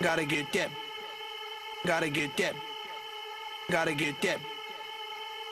Gotta get that. Gotta get that. Gotta get that.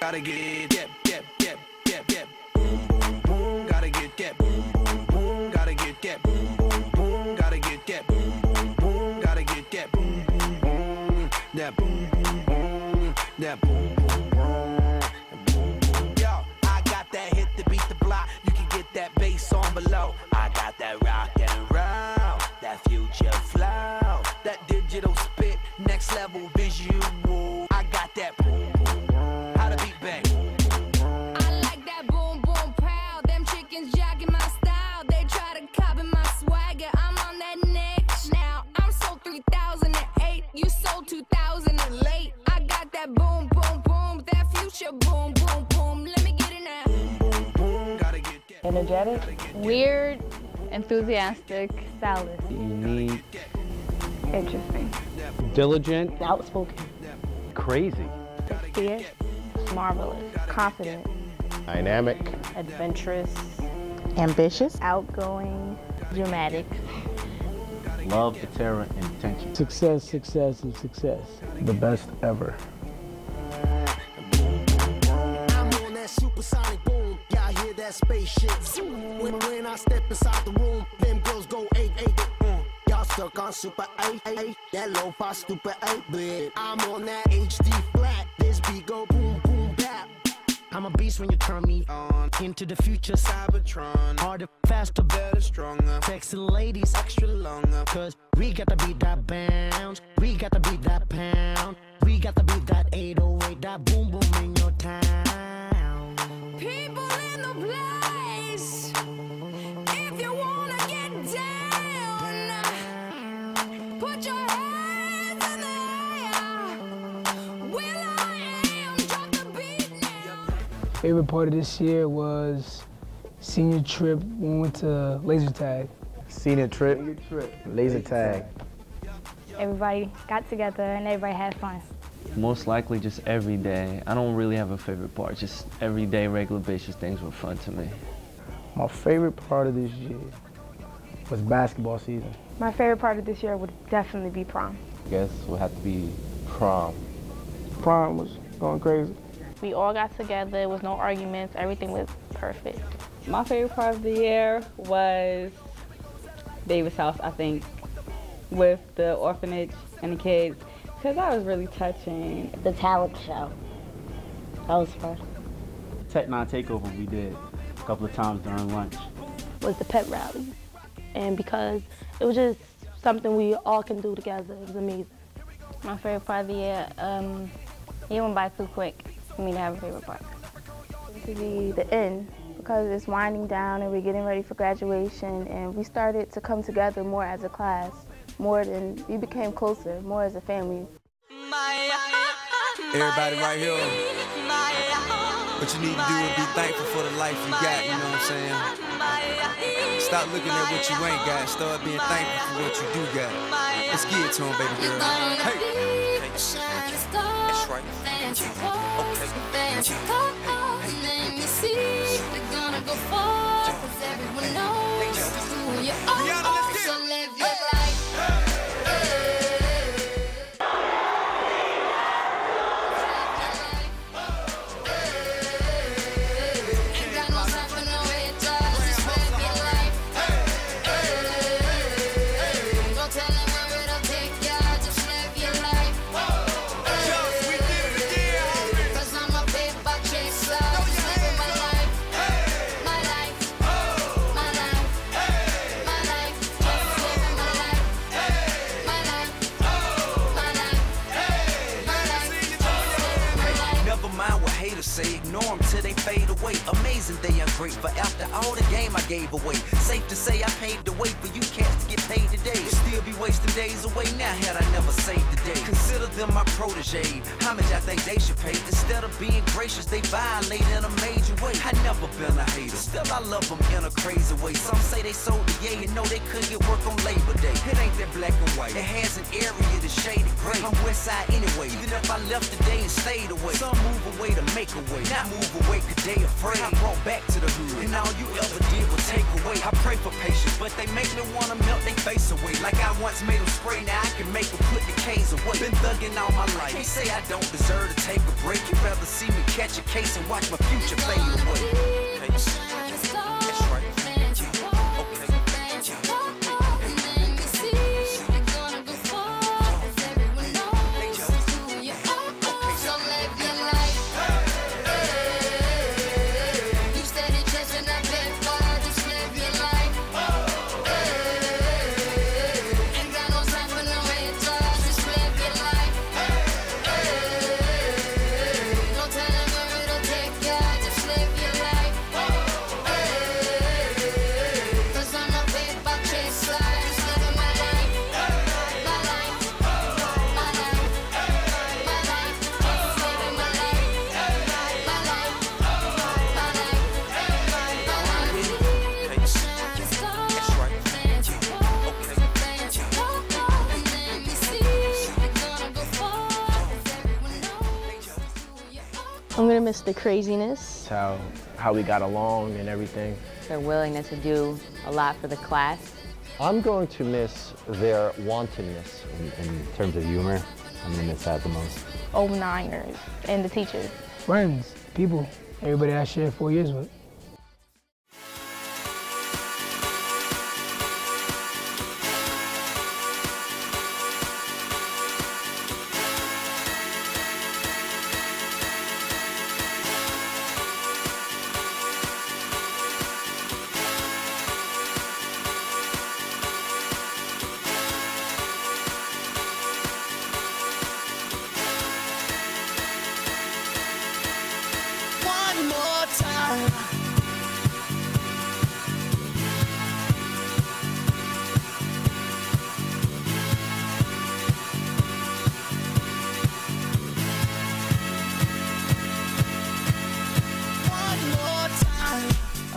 Gotta get that. That. That. That. That. Boom. Boom. Boom. Gotta get that. Boom. Boom. Boom. Gotta get that. Boom. Boom. Boom. Gotta get that. Boom. Boom. Boom. Gotta get that. Boom. Boom. Boom. That. Boom. Boom. Boom. That. Boom. Visual. I got that boom boom boom. How to beat bang. I like that boom boom pow. Them chickens jacking my style. They try to copy my swagger. I'm on that next now. I'm sold 3008. You sold 2000 and late. I got that boom boom boom. That future boom boom boom. Let me get it now. Boom boom. Gotta get that. Energetic, Weird, enthusiastic, stylish. unique, interesting, diligent, outspoken, crazy, fierce, marvelous, confident, dynamic, adventurous, Ambitious. outgoing, dramatic, Love, terror, and attention. Success, success, and success. The best ever. I'm on that supersonic boom. Y'all hear that spaceship? When, when I step inside the room, them girls go eight eight. Stuck on super eight eight. That low fi stupid eight bit. I'm on that HD flat. This beat go boom boom bap. I'm a beast when you turn me on. Into the future, Cybertron. Harder, faster, better, stronger. Sexy ladies, extra longer. Cause we got to beat that bounce. We got to beat that pound. Favorite part of this year was senior trip when we went to laser tag. senior trip, laser tag. everybody got together and everybody had fun. Most likely just every day. I don't really have a favorite part. Just everyday, regular basis things were fun to me. My favorite part of this year was basketball season. My favorite part of this year would definitely be prom. I guess would have to be prom. Prom was going crazy. We all got together, there was no arguments, everything was perfect. My favorite part of the year was David's House, I think, with the orphanage and the kids, because that was really touching. The talent show. That was fun. Tech Nine Takeover we did a couple of times during lunch. was the pet rally. And because it was just something we all can do together, it was amazing. My favorite part of the year, um, it went by too quick for me to have a favorite part. To be the end, because it's winding down and we're getting ready for graduation and we started to come together more as a class, more than, we became closer, more as a family. Everybody right here. What you need to do is be thankful for the life you got, you know what I'm saying? Stop looking at what you ain't got. Start being thankful for what you do got. Let's get it to him, baby girl. Hey. Clothes, fancy and then you see. They're gonna go far, say, ignore them till they fade away. Amazing they ungrateful after all the game I gave away. Safe to say I paved the way for you cats to get paid today. Still be wasting days away now had I never saved the day. Consider them my protege. How much I think they should pay? Instead of being gracious, they violate in a major way. I never been a hater, still I love them in a crazy way. Some say they sold the yay and know they couldn't get work on Labor Day. It ain't that black and white. It has an area that's shaded gray. I'm west side anyway. Even if I left today and stayed away. Some move away to make a way. Not move away cause they afraid. I brought back to the away. Like I once made them spray, now I can make them put the K's away. Been thugging all my life. Can't say I don't deserve to take a break. You'd rather see me catch a case and watch my future fade away. Miss the craziness. How, how we got along and everything. Their willingness to do a lot for the class. I'm going to miss their wantonness. In, in terms of humor, I'm gonna miss that the most. Oh, Old Niners and the teachers. Friends, people, everybody I shared four years with.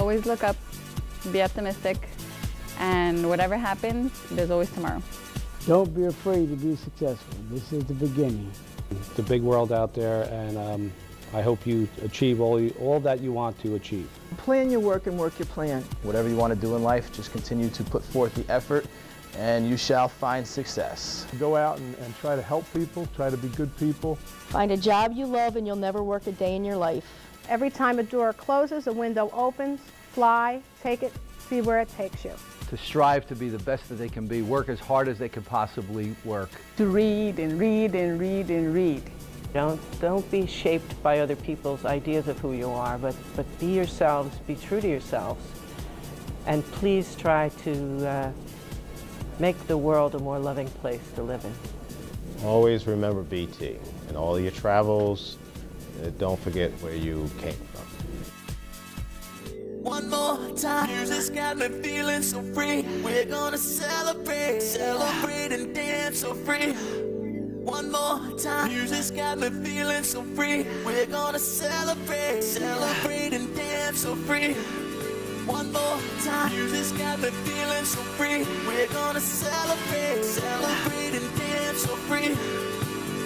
Always look up, be optimistic, and whatever happens, there's always tomorrow. Don't be afraid to be successful. This is the beginning. It's a big world out there, and um, I hope you achieve all, you, all that you want to achieve. Plan your work and work your plan. Whatever you want to do in life, just continue to put forth the effort and you shall find success. Go out and, and try to help people, try to be good people. Find a job you love and you'll never work a day in your life. Every time a door closes, a window opens. Fly, take it, see where it takes you. To strive to be the best that they can be, work as hard as they can possibly work. To read and read and read and read. Don't, don't be shaped by other people's ideas of who you are, but, but be yourselves, be true to yourselves, and please try to uh, make the world a more loving place to live in. Always remember BT and all your travels. Uh, Don't forget where you came from. One more time. Music's got me feeling so free. We're gonna celebrate, celebrate and dance so free. One more time. Music's got me feeling so free. We're gonna celebrate, celebrate and dance so free. One more time. Music's got me feeling so free. We're gonna celebrate, celebrate and dance so free.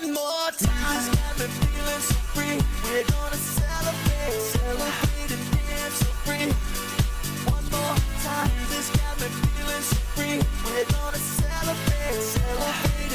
One more time. Got me feeling so free. We're gonna celebrate, celebrate and dance so free. One more time. Music's got me feeling so free. We're gonna celebrate, celebrate